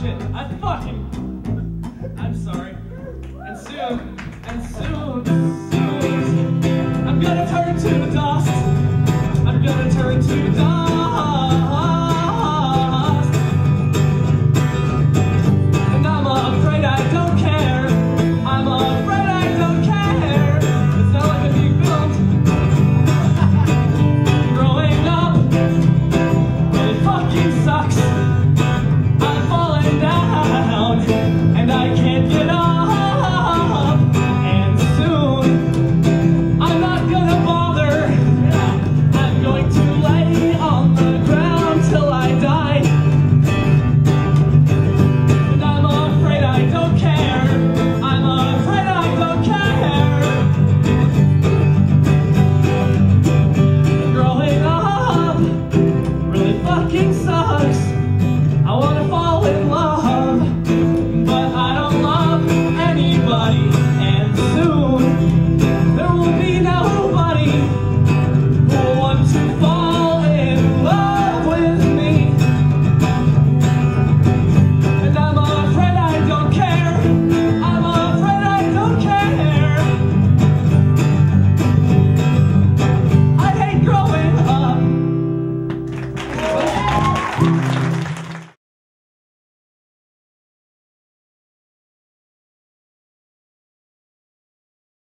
shit. I fought him. I'm sorry. And soon, and soon, soon, I'm gonna turn to dust. I'm gonna turn to dust.